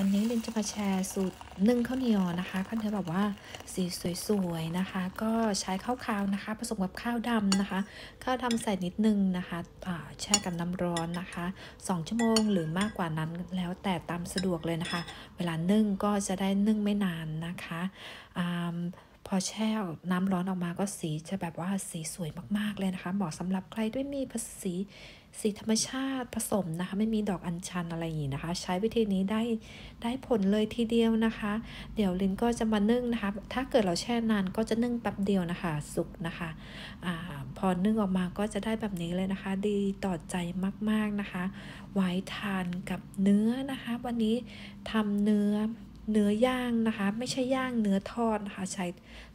วันนี้ลินจะมาแชร์สูตรนึ่งข้าวเหนียวนะคะข้าวเหนียวแบบว่าสีสวยๆนะคะ ก็ใช้ข้าวขาวนะคะผสมกับข้าวดำนะคะ ข้าวดำใส่นิดนึงนะคะแช่กับน้ำร้อนนะคะ 2 ชั่วโมงหรือมากกว่านั้นแล้วแต่ตามสะดวกเลยนะคะ เวลานึ่งก็จะได้นึ่งไม่นานนะคะอ่า พอแช่น้ำร้อนออกมาก็สีจะแบบว่าสีสวยมากๆเลยนะคะ เหมาะสำหรับใครด้วยมีภาษีสีธรรมชาติผสมนะคะ ไม่มีดอกอัญชันอะไรอย่างนี้นะคะ ใช้วิธีนี้ได้ได้ผลเลยทีเดียวนะคะ เดี๋ยวลินก็จะมานึ่งนะคะ ถ้าเกิดเราแช่นานก็จะนึ่งแป๊บเดียวนะคะสุกนะคะอาพอนึ่งออกมาก็จะได้แบบนี้เลยนะคะ ดีต่อใจมากๆนะคะ ไว้ทานกับเนื้อนะคะ วันนี้ทำเนื้อ เนื้อย่างนะคะ ไม่ใช่ย่างเนื้อทอดนะคะ ใช้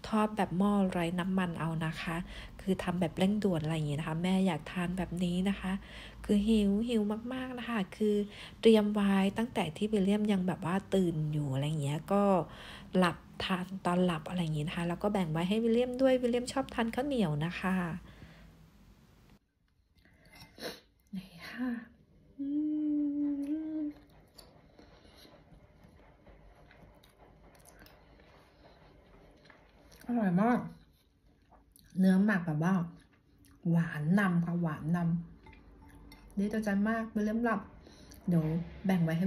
ทอดแบบหม้อไร้น้ำมันเอานะคะ คือทำแบบเร่งด่วนอะไรอย่างนี้นะคะ แม่อยากทานแบบนี้นะคะ คือหิวหิวมากๆนะคะ คือเตรียมไว้ตั้งแต่ที่วิลเลียมยังแบบว่าตื่นอยู่อะไรอย่างเงี้ยก็หลับทานตอนหลับอะไรอย่างงี้นะคะ แล้วก็แบ่งไว้ให้วิลเลียมด้วยวิลเลียมชอบทานข้าวเหนียวนะคะนี่ค่ะ อร่อยมาก เนื้อหมักแบบว่าหวานนำค่ะหวานนำดีต่อใจมากไม่เริ่มหลับ เดี๋ยวแบ่งไว้ให้